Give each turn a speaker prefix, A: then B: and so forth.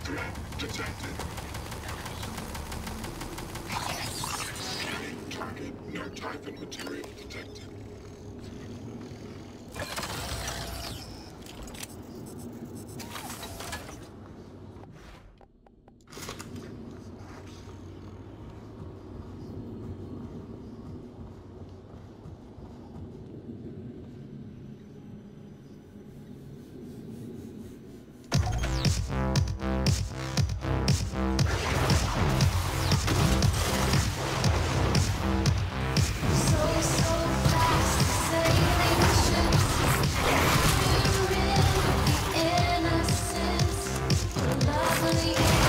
A: Threat detected. Target. No Typhon material detected. Charlie.